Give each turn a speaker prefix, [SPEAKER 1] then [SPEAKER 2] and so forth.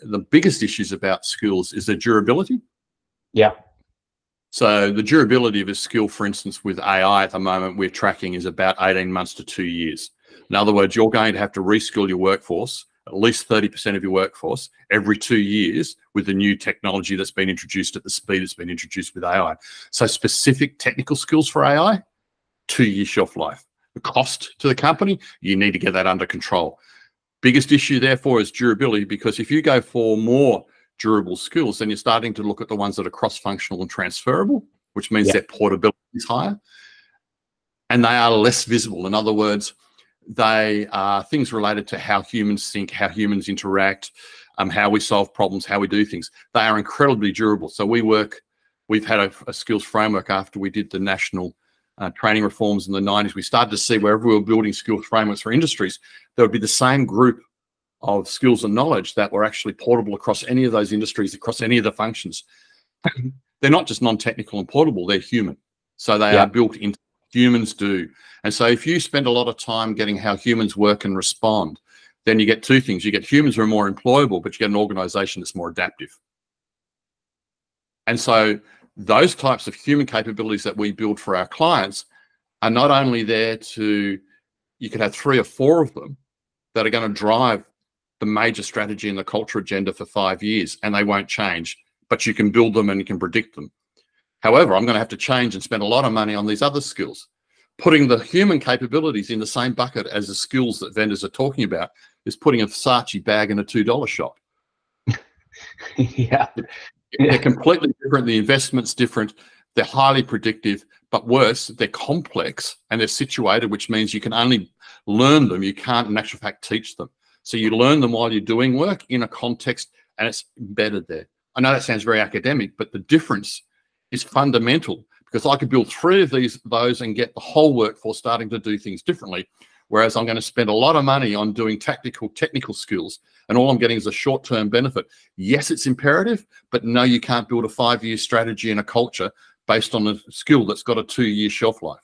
[SPEAKER 1] the biggest issues about skills is their durability.
[SPEAKER 2] Yeah.
[SPEAKER 1] So the durability of a skill, for instance, with AI at the moment, we're tracking is about 18 months to two years. In other words, you're going to have to reskill your workforce, at least 30% of your workforce, every two years with the new technology that's been introduced at the speed that's been introduced with AI. So specific technical skills for AI, two year shelf life. The cost to the company, you need to get that under control. Biggest issue, therefore, is durability because if you go for more durable skills, then you're starting to look at the ones that are cross functional and transferable, which means yeah. their portability is higher and they are less visible. In other words, they are things related to how humans think, how humans interact, um, how we solve problems, how we do things. They are incredibly durable. So we work, we've had a, a skills framework after we did the national uh, training reforms in the 90s, we started to see wherever we were building skills frameworks for industries, there would be the same group of skills and knowledge that were actually portable across any of those industries, across any of the functions. they're not just non-technical and portable, they're human. So they yeah. are built into humans do. And so if you spend a lot of time getting how humans work and respond, then you get two things. You get humans who are more employable, but you get an organization that's more adaptive. And so those types of human capabilities that we build for our clients are not only there to, you could have three or four of them that are going to drive the major strategy and the culture agenda for five years and they won't change, but you can build them and you can predict them. However, I'm going to have to change and spend a lot of money on these other skills. Putting the human capabilities in the same bucket as the skills that vendors are talking about is putting a Versace bag in a $2 shop.
[SPEAKER 2] yeah.
[SPEAKER 1] They're completely different. The investment's different. They're highly predictive, but worse, they're complex and they're situated, which means you can only learn them. You can't, in actual fact, teach them. So you learn them while you're doing work in a context and it's embedded there. I know that sounds very academic, but the difference is fundamental because I could build three of these those and get the whole workforce starting to do things differently. Whereas I'm going to spend a lot of money on doing tactical, technical skills, and all I'm getting is a short term benefit. Yes, it's imperative, but no, you can't build a five year strategy and a culture based on a skill that's got a two year shelf life.